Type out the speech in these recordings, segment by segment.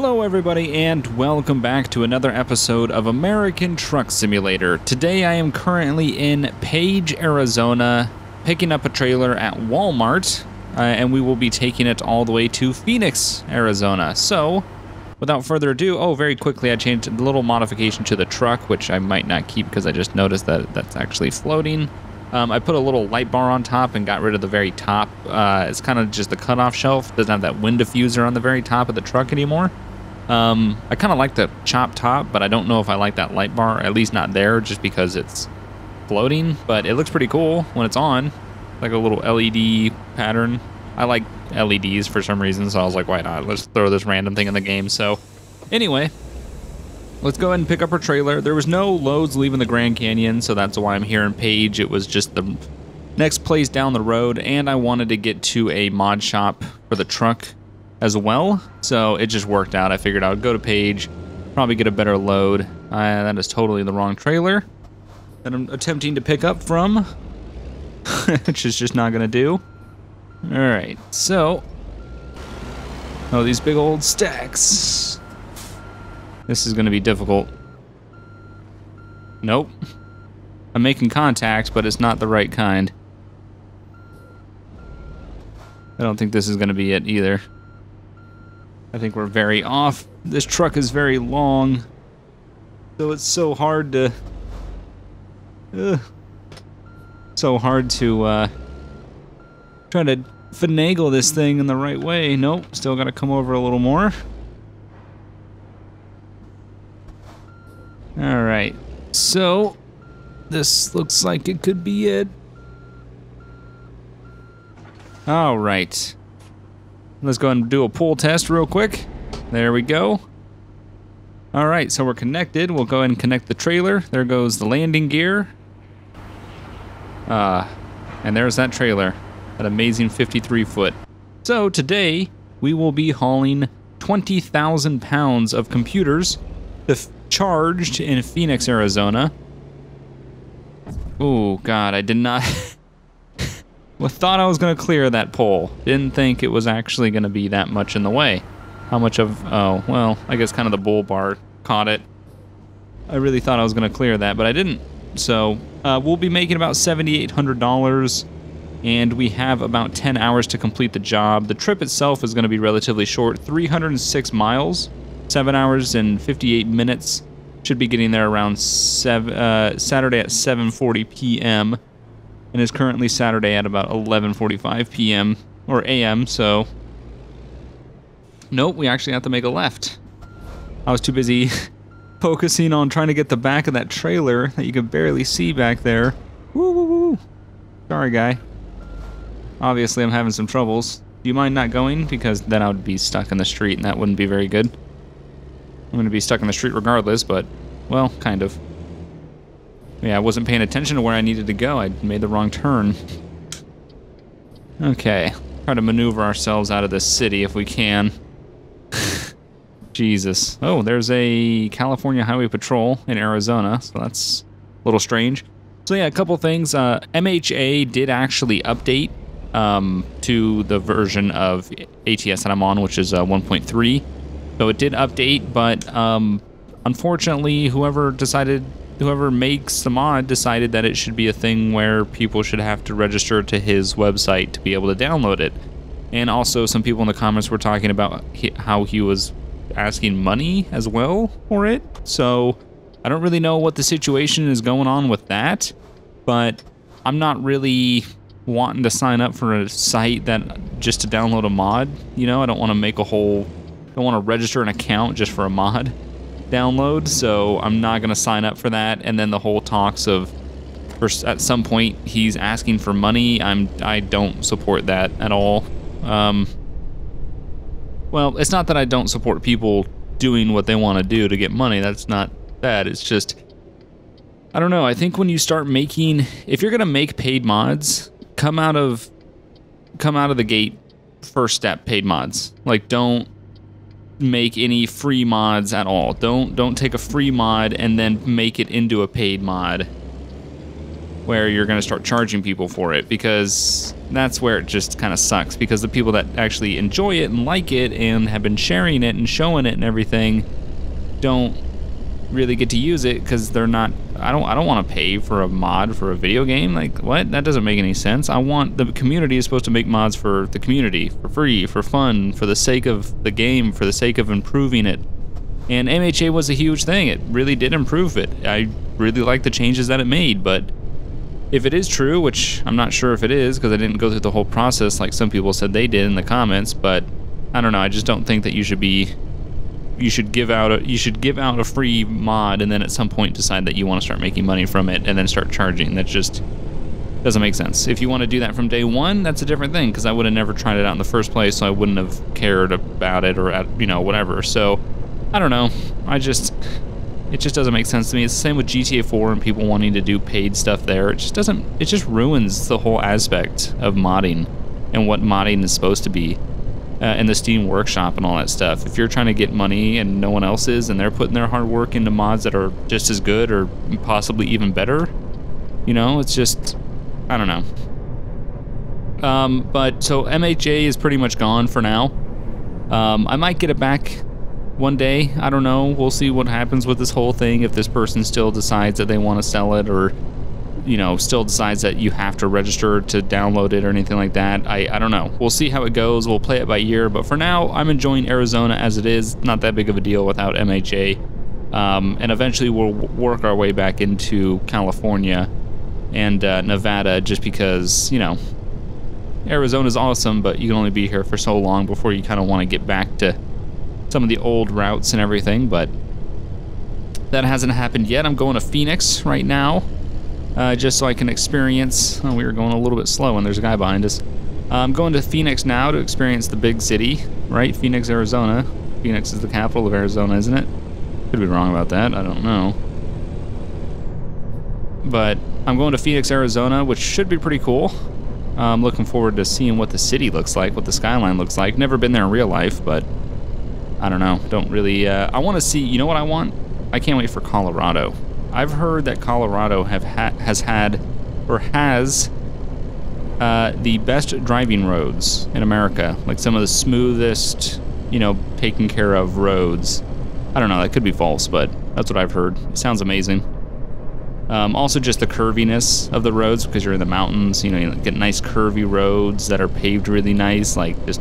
Hello, everybody, and welcome back to another episode of American Truck Simulator. Today, I am currently in Page, Arizona, picking up a trailer at Walmart, uh, and we will be taking it all the way to Phoenix, Arizona. So, without further ado, oh, very quickly, I changed a little modification to the truck, which I might not keep because I just noticed that that's actually floating. Um, I put a little light bar on top and got rid of the very top. Uh, it's kind of just the cutoff shelf. Doesn't have that wind diffuser on the very top of the truck anymore. Um, I kind of like the chop top, but I don't know if I like that light bar. At least not there, just because it's floating. But it looks pretty cool when it's on, like a little LED pattern. I like LEDs for some reason, so I was like, why not? Let's throw this random thing in the game. So, anyway, Let's go ahead and pick up our trailer. There was no loads leaving the Grand Canyon, so that's why I'm here in Page. It was just the next place down the road, and I wanted to get to a mod shop for the truck as well, so it just worked out. I figured I would go to Page, probably get a better load. Uh, that is totally the wrong trailer that I'm attempting to pick up from, which is just not going to do. All right, so... Oh, these big old stacks. This is going to be difficult. Nope. I'm making contact, but it's not the right kind. I don't think this is going to be it either. I think we're very off. This truck is very long. So it's so hard to... Uh, so hard to uh, try to finagle this thing in the right way. Nope, still got to come over a little more. All right. So, this looks like it could be it. All right. Let's go and do a pull test real quick. There we go. All right, so we're connected. We'll go ahead and connect the trailer. There goes the landing gear. Uh, and there's that trailer, that amazing 53 foot. So today, we will be hauling 20,000 pounds of computers charged in Phoenix, Arizona. Oh, God, I did not... well, thought I was going to clear that pole. Didn't think it was actually going to be that much in the way. How much of... Oh, well, I guess kind of the bull bar caught it. I really thought I was going to clear that, but I didn't. So, uh, we'll be making about $7,800, and we have about 10 hours to complete the job. The trip itself is going to be relatively short, 306 miles, 7 hours and 58 minutes. Should be getting there around seven, uh, Saturday at 7:40 p.m. and is currently Saturday at about 11:45 p.m. or a.m. So, nope, we actually have to make a left. I was too busy focusing on trying to get the back of that trailer that you could barely see back there. Woo woo woo! Sorry, guy. Obviously, I'm having some troubles. Do you mind not going? Because then I would be stuck in the street, and that wouldn't be very good. I'm going to be stuck in the street regardless, but, well, kind of. Yeah, I wasn't paying attention to where I needed to go. I made the wrong turn. Okay. Try to maneuver ourselves out of this city if we can. Jesus. Oh, there's a California Highway Patrol in Arizona, so that's a little strange. So yeah, a couple things. Uh, MHA did actually update um, to the version of ATS that I'm on, which is uh, 1.3. So it did update, but um, unfortunately, whoever decided, whoever makes the mod decided that it should be a thing where people should have to register to his website to be able to download it. And also, some people in the comments were talking about how he was asking money as well for it. So I don't really know what the situation is going on with that, but I'm not really wanting to sign up for a site that just to download a mod. You know, I don't want to make a whole I don't want to register an account just for a mod download, so I'm not going to sign up for that. And then the whole talks of, at some point, he's asking for money. I'm I don't support that at all. Um, well, it's not that I don't support people doing what they want to do to get money. That's not that. It's just, I don't know. I think when you start making, if you're going to make paid mods, come out of, come out of the gate first step paid mods. Like don't make any free mods at all. Don't don't take a free mod and then make it into a paid mod where you're going to start charging people for it because that's where it just kind of sucks because the people that actually enjoy it and like it and have been sharing it and showing it and everything don't really get to use it because they're not I don't I don't want to pay for a mod for a video game like what? That doesn't make any sense. I want the community is supposed to make mods for the community for free for fun for the sake of the game for the sake of improving it. And MHA was a huge thing. It really did improve it. I really like the changes that it made but if it is true which I'm not sure if it is because I didn't go through the whole process like some people said they did in the comments but I don't know. I just don't think that you should be you should give out a you should give out a free mod and then at some point decide that you want to start making money from it and then start charging. That just doesn't make sense. If you want to do that from day one, that's a different thing because I would have never tried it out in the first place, so I wouldn't have cared about it or you know whatever. So I don't know. I just it just doesn't make sense to me. It's the same with GTA 4 and people wanting to do paid stuff there. It just doesn't. It just ruins the whole aspect of modding and what modding is supposed to be uh, and the Steam Workshop and all that stuff. If you're trying to get money and no one else is, and they're putting their hard work into mods that are just as good or possibly even better, you know, it's just, I don't know. Um, but so MHA is pretty much gone for now. Um, I might get it back one day. I don't know. We'll see what happens with this whole thing. If this person still decides that they want to sell it or you know, still decides that you have to register to download it or anything like that. I, I don't know. We'll see how it goes. We'll play it by ear. But for now, I'm enjoying Arizona as it is. Not that big of a deal without MHA. Um, and eventually we'll work our way back into California and uh, Nevada just because, you know, Arizona's awesome, but you can only be here for so long before you kind of want to get back to some of the old routes and everything. But that hasn't happened yet. I'm going to Phoenix right now uh, just so I can experience. Oh, we were going a little bit slow, and there's a guy behind us. Uh, I'm going to Phoenix now to experience the big city, right? Phoenix, Arizona. Phoenix is the capital of Arizona, isn't it? Could be wrong about that. I don't know. But I'm going to Phoenix, Arizona, which should be pretty cool. I'm looking forward to seeing what the city looks like, what the skyline looks like. Never been there in real life, but I don't know. Don't really. Uh, I want to see. You know what I want? I can't wait for Colorado. I've heard that Colorado have ha has had or has uh, the best driving roads in America, like some of the smoothest, you know, taken care of roads. I don't know, that could be false, but that's what I've heard. It sounds amazing. Um, also, just the curviness of the roads because you're in the mountains. You know, you get nice curvy roads that are paved really nice, like just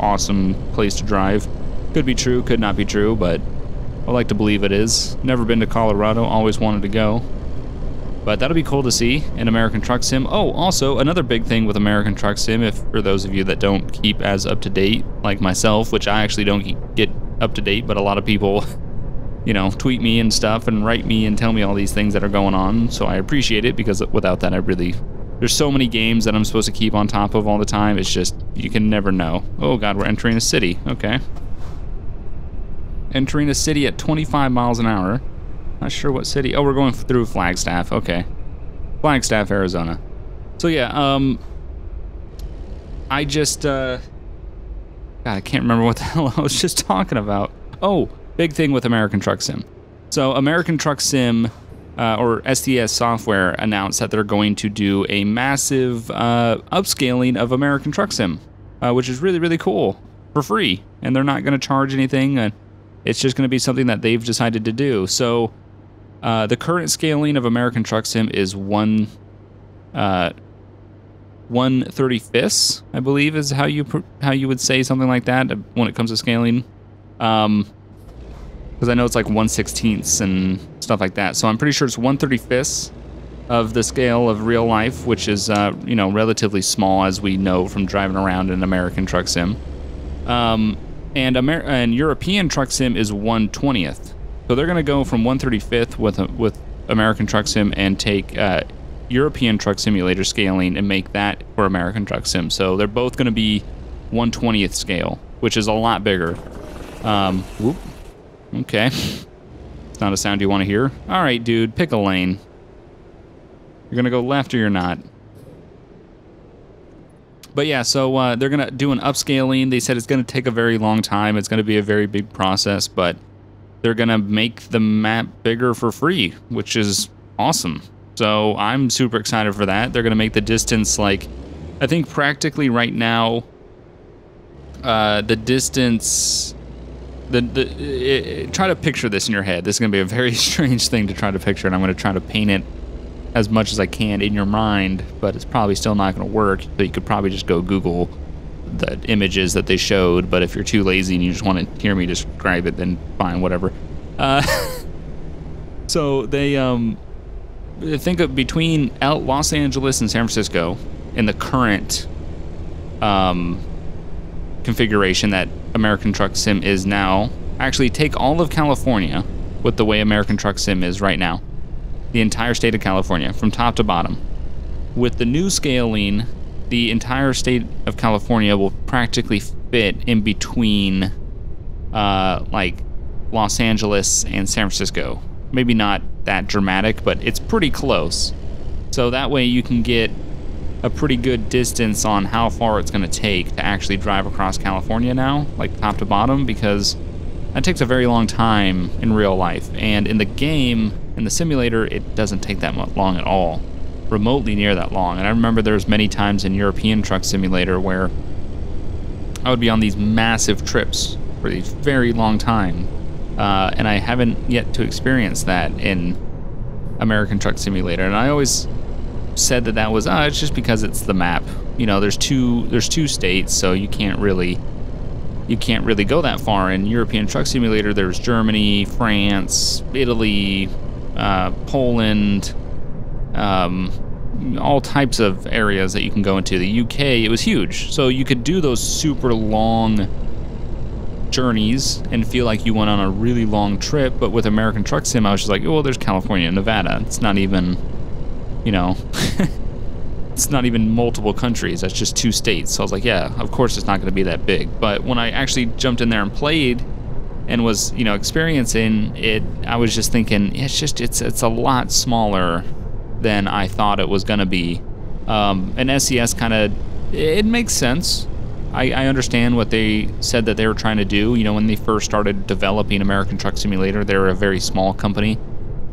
awesome place to drive. Could be true, could not be true, but I like to believe it is. Never been to Colorado, always wanted to go. But that'll be cool to see in American Truck Sim. Oh, also, another big thing with American Truck Sim, if for those of you that don't keep as up to date, like myself, which I actually don't get up to date, but a lot of people, you know, tweet me and stuff and write me and tell me all these things that are going on. So I appreciate it because without that, I really. There's so many games that I'm supposed to keep on top of all the time. It's just, you can never know. Oh, God, we're entering a city. Okay entering a city at 25 miles an hour. Not sure what city. Oh, we're going through Flagstaff. Okay. Flagstaff, Arizona. So yeah, um, I just, uh, God, I can't remember what the hell I was just talking about. Oh, big thing with American Truck Sim. So American Truck Sim, uh, or SCS Software, announced that they're going to do a massive uh, upscaling of American Truck Sim, uh, which is really, really cool for free. And they're not going to charge anything. It's just going to be something that they've decided to do. So uh, the current scaling of American Truck Sim is one uh, one thirty fifths, I believe, is how you how you would say something like that when it comes to scaling. Um, because I know it's like one sixteenths and stuff like that. So I'm pretty sure it's one thirty fifths of the scale of real life, which is uh, you know relatively small as we know from driving around in American Truck Sim. Um, and Amer- and European Truck Sim is 120th. So they're going to go from 135th with with American Truck Sim and take uh, European Truck Simulator scaling and make that for American Truck Sim. So they're both going to be 120th scale, which is a lot bigger. Um, whoop. Okay. It's not a sound you want to hear. All right, dude, pick a lane. You're going to go left or you're not. But yeah, so uh, they're gonna do an upscaling. They said it's gonna take a very long time. It's gonna be a very big process, but they're gonna make the map bigger for free, which is awesome. So I'm super excited for that. They're gonna make the distance like I think practically right now, uh, the distance. The, the it, it, try to picture this in your head. This is going to be a very strange thing to try to picture, and I'm going to try to paint it as much as I can in your mind, but it's probably still not going to work. So you could probably just go Google the images that they showed. But if you're too lazy and you just want to hear me describe it, then fine, whatever. Uh, so they um, think of between Los Angeles and San Francisco in the current um, configuration that American Truck Sim is now. Actually, take all of California with the way American Truck Sim is right now, the entire state of California from top to bottom. With the new scaling, the entire state of California will practically fit in between, uh, like Los Angeles and San Francisco. Maybe not that dramatic, but it's pretty close. So that way you can get a pretty good distance on how far it's going to take to actually drive across California now, like top to bottom, because that takes a very long time in real life. And in the game, in the simulator, it doesn't take that long at all, remotely near that long. And I remember there's many times in European Truck Simulator where I would be on these massive trips for these very long time uh, and I haven't yet to experience that in American Truck Simulator. And I always said that that was uh, it's just because it's the map. You know, there's two there's two states, so you can't really you can't really go that far. In European Truck Simulator, there's Germany, France, Italy, uh, Poland, um, all types of areas that you can go into. The UK, it was huge, so you could do those super long journeys and feel like you went on a really long trip. But with American Truck Sim, I was just like, oh, well, there's California Nevada. It's not even, you know, it's not even multiple countries. That's just two states. So I was like, yeah, of course it's not going to be that big. But when I actually jumped in there and played and was, you know, experiencing it, I was just thinking, it's just, it's, it's a lot smaller than I thought it was going to be. Um, and SCS kind of, it makes sense I, I, understand what they said that they were trying to do. You know, when they first started developing American Truck Simulator, they were a very small company,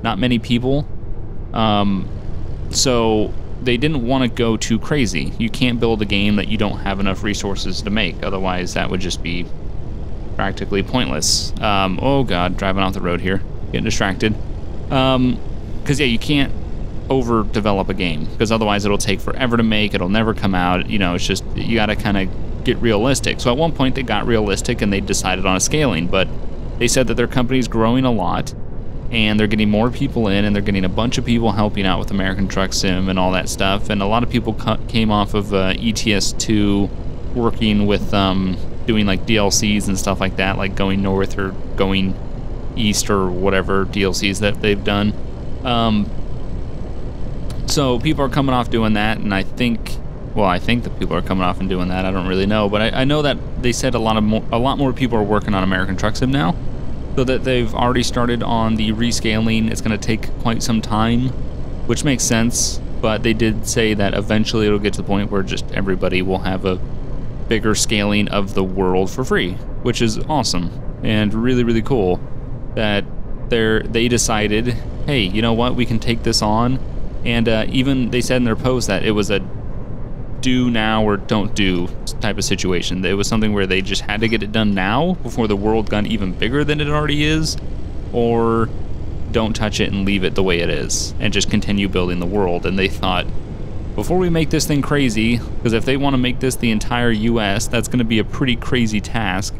not many people. Um, so they didn't want to go too crazy. You can't build a game that you don't have enough resources to make. Otherwise, that would just be practically pointless. Um, oh god, driving off the road here, getting distracted. Because um, yeah, you can't overdevelop a game because otherwise it'll take forever to make. It'll never come out. You know, it's just you got to kind of get realistic. So at one point they got realistic and they decided on a scaling, but they said that their company's growing a lot and they're getting more people in and they're getting a bunch of people helping out with American Truck Sim and all that stuff. And a lot of people came off of uh, ETS2 working with um, doing like DLCs and stuff like that, like going north or going east or whatever DLCs that they've done. Um, so people are coming off doing that, and I think well, I think that people are coming off and doing that. I don't really know, but I, I know that they said a lot of more, a lot more people are working on American Truck Sim now, so that they've already started on the rescaling. It's going to take quite some time, which makes sense. But they did say that eventually it'll get to the point where just everybody will have a bigger scaling of the world for free, which is awesome and really really cool. That they they decided, hey, you know what, we can take this on, and uh, even they said in their post that it was a do now or don't do type of situation. It was something where they just had to get it done now before the world got even bigger than it already is, or don't touch it and leave it the way it is and just continue building the world. And they thought, before we make this thing crazy, because if they want to make this the entire US, that's going to be a pretty crazy task.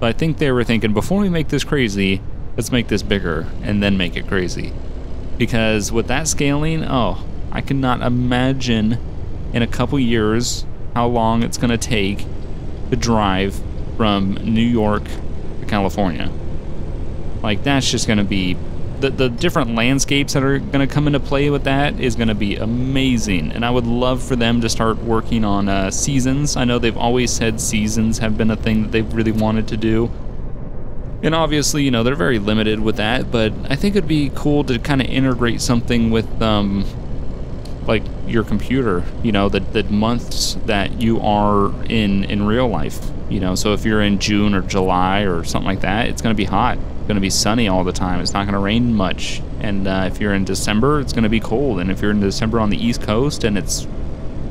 But I think they were thinking, before we make this crazy, let's make this bigger and then make it crazy. Because with that scaling, oh, I cannot imagine in a couple years how long it's going to take to drive from New York to California. Like that's just going to be the the different landscapes that are going to come into play with that is going to be amazing. And I would love for them to start working on uh, seasons. I know they've always said seasons have been a thing that they've really wanted to do. And obviously, you know, they're very limited with that, but I think it'd be cool to kind of integrate something with um, like your computer you know the, the months that you are in in real life you know so if you're in june or july or something like that it's going to be hot it's going to be sunny all the time it's not going to rain much and uh, if you're in december it's going to be cold and if you're in december on the east coast and it's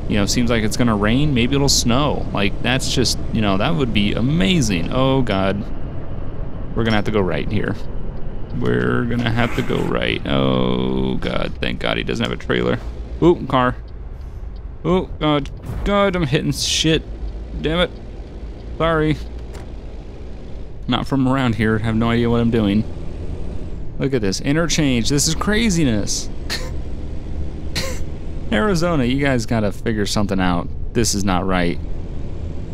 You know, seems like it's gonna rain. Maybe it'll snow. Like that's just, you know, that would be amazing. Oh God, we're gonna have to go right here. We're gonna have to go right. Oh God, thank God he doesn't have a trailer. Ooh, car. Oh God, God, I'm hitting shit. Damn it. Sorry. Not from around here. Have no idea what I'm doing. Look at this interchange. This is craziness. Arizona, you guys gotta figure something out. This is not right.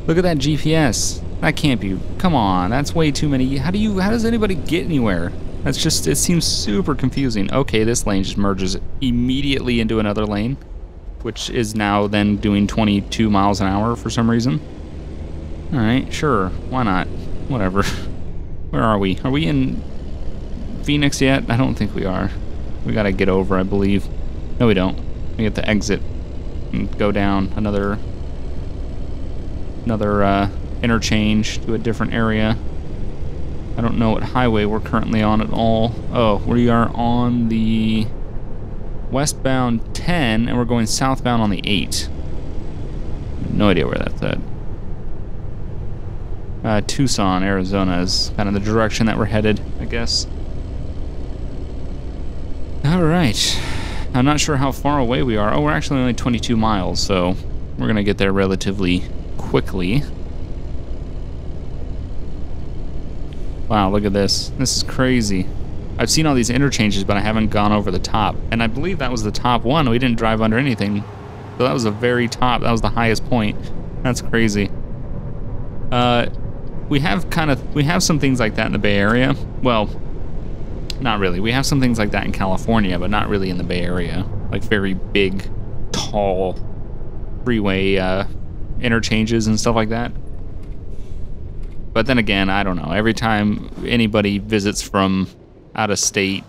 Look at that GPS. That can't be. Come on, that's way too many. How do you? How does anybody get anywhere? That's just. It seems super confusing. Okay, this lane just merges immediately into another lane, which is now then doing 22 miles an hour for some reason. All right, sure. Why not? Whatever. Where are we? Are we in Phoenix yet? I don't think we are. We gotta get over, I believe. No, we don't. We have to exit and go down another another uh, interchange to a different area. I don't know what highway we're currently on at all. Oh, we are on the westbound 10 and we're going southbound on the 8. No idea where that's at. Uh, Tucson, Arizona is kind of the direction that we're headed, I guess. All right. I'm not sure how far away we are. Oh, we're actually only 22 miles, so we're going to get there relatively quickly. Wow, look at this. This is crazy. I've seen all these interchanges, but I haven't gone over the top. And I believe that was the top one. We didn't drive under anything. So that was the very top. That was the highest point. That's crazy. Uh, we have kind of, we have some things like that in the Bay Area. Well, not really. We have some things like that in California, but not really in the Bay Area. Like very big, tall freeway uh, interchanges and stuff like that. But then again, I don't know. Every time anybody visits from out of state,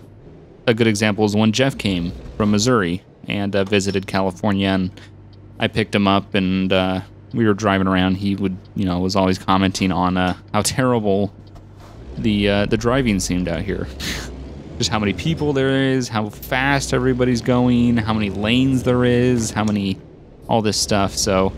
a good example is when Jeff came from Missouri and uh, visited California, and I picked him up and uh, we were driving around. He would, you know, was always commenting on uh, how terrible the uh, the driving seemed out here. just how many people there is, how fast everybody's going, how many lanes there is, how many, all this stuff. So,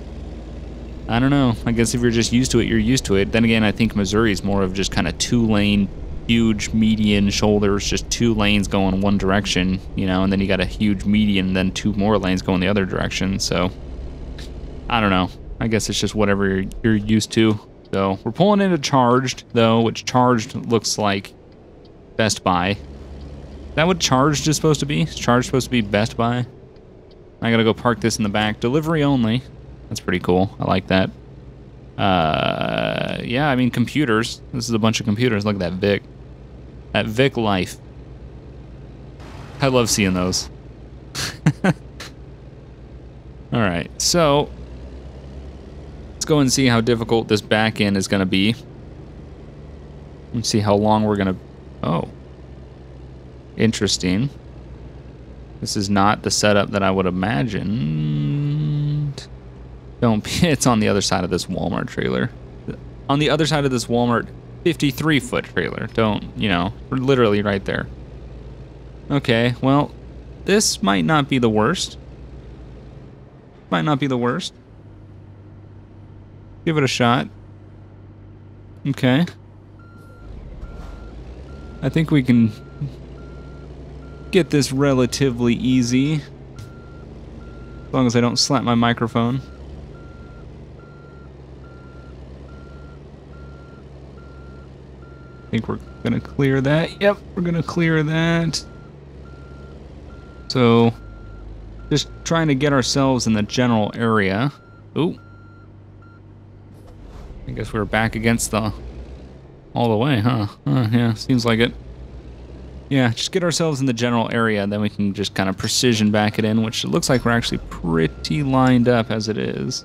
I don't know. I guess if you're just used to it, you're used to it. Then again, I think Missouri is more of just kind of two lane, huge median shoulders, just two lanes going one direction, you know, and then you got a huge median, then two more lanes going the other direction. So, I don't know. I guess it's just whatever you're, you're used to. So, we're pulling into Charged, though, which Charged looks like Best Buy that what Charged is supposed to be? Is Charged supposed to be Best Buy? I gotta go park this in the back. Delivery only. That's pretty cool. I like that. Uh, yeah, I mean, computers. This is a bunch of computers. Look at that Vic. That Vic Life. I love seeing those. All right, so go and see how difficult this back end is going to be. Let's see how long we're going to... Oh. Interesting. This is not the setup that I would imagined. Don't be, it's on the other side of this Walmart trailer. On the other side of this Walmart 53 foot trailer. Don't, you know, we're literally right there. Okay, well, this might not be the worst. Might not be the worst. Give it a shot. Okay. I think we can get this relatively easy. As long as I don't slap my microphone. I think we're gonna clear that. Yep, we're gonna clear that. So, just trying to get ourselves in the general area. Ooh. I guess we're back against the... All the way, huh? Uh, yeah, seems like it. Yeah, just get ourselves in the general area, then we can just kind of precision back it in, which it looks like we're actually pretty lined up as it is.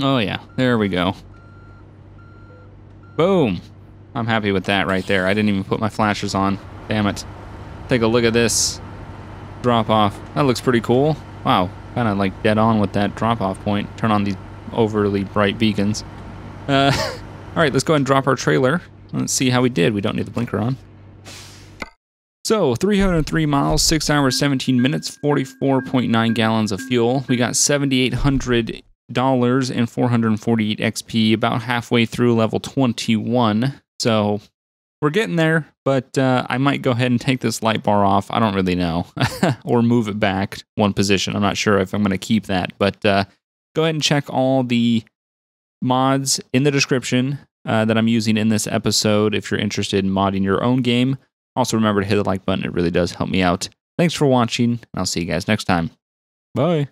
Oh yeah, there we go. Boom. I'm happy with that right there. I didn't even put my flashers on. Damn it. Take a look at this drop off. That looks pretty cool. Wow, kind of like dead on with that drop off point. Turn on these overly bright beacons. Uh, all right, let's go ahead and drop our trailer. Let's see how we did. We don't need the blinker on. So 303 miles, 6 hours, 17 minutes, 44.9 gallons of fuel. We got 7,800 dollars and 448 XP, about halfway through level 21. So we're getting there, but uh, I might go ahead and take this light bar off. I don't really know, or move it back one position. I'm not sure if I'm going to keep that, but uh, go ahead and check all the mods in the description uh, that I'm using in this episode if you're interested in modding your own game. Also, remember to hit the like button, it really does help me out. Thanks for watching, and I'll see you guys next time. Bye.